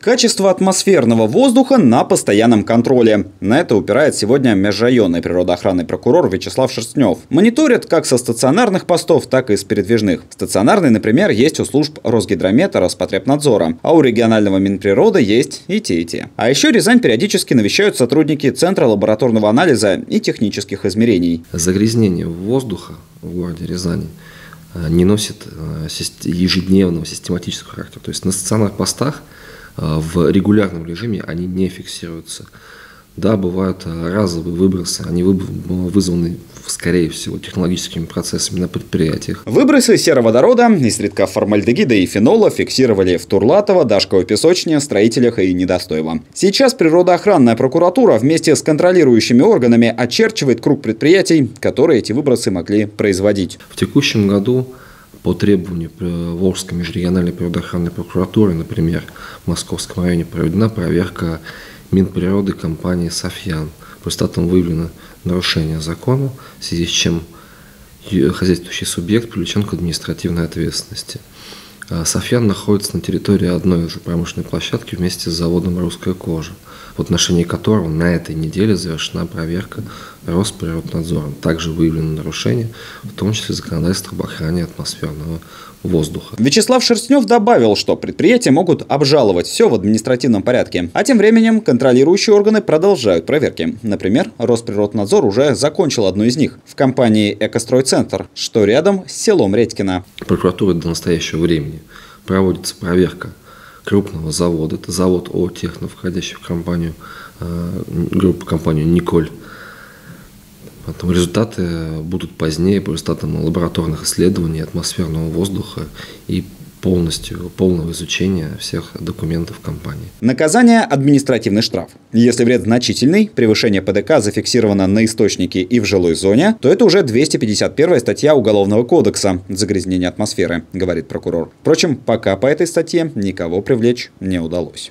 Качество атмосферного воздуха на постоянном контроле. На это упирает сегодня межрайонный природоохранный прокурор Вячеслав Шерстнев. Мониторят как со стационарных постов, так и с передвижных. Стационарный, например, есть у служб Росгидромета, Роспотребнадзора. А у регионального Минприроды есть и те, и те. А еще Рязань периодически навещают сотрудники Центра лабораторного анализа и технических измерений. Загрязнение воздуха в городе Рязани э, не носит э, ежедневного систематического характера. То есть на стационарных постах в регулярном режиме они не фиксируются. Да, бывают разовые выбросы, они вызваны скорее всего, технологическими процессами на предприятиях. Выбросы сероводорода, изредка формальдегида и фенола фиксировали в Турлатово, Дашково песочне, строителях и Недостоево. Сейчас природоохранная прокуратура вместе с контролирующими органами очерчивает круг предприятий, которые эти выбросы могли производить. В текущем году по требованию Волжской межрегиональной природоохранной прокуратуры, например, в Московском районе проведена проверка Минприроды компании «Софьян». Результатам выявлено нарушение закона, в связи с чем хозяйствующий субъект привлечен к административной ответственности. А Софьян находится на территории одной из промышленной площадки вместе с заводом «Русская кожа», в отношении которого на этой неделе завершена проверка Росприроднадзором. Также выявлено нарушение, в том числе законодательства об охране атмосферного воздуха. Вячеслав Шерстнев добавил, что предприятия могут обжаловать все в административном порядке. А тем временем контролирующие органы продолжают проверки. Например, Росприроднадзор уже закончил одну из них в компании «Экостройцентр», что рядом с селом Редькино. Прокуратура до настоящего времени проводится проверка крупного завода. Это завод ООО «Техно», входящий в компанию, э, группу компанию «Николь». Потом результаты будут позднее по результатам лабораторных исследований атмосферного воздуха и полностью, полного изучения всех документов компании. Наказание – административный штраф. Если вред значительный, превышение ПДК зафиксировано на источнике и в жилой зоне, то это уже 251 статья Уголовного кодекса «Загрязнение атмосферы», говорит прокурор. Впрочем, пока по этой статье никого привлечь не удалось.